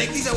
shake these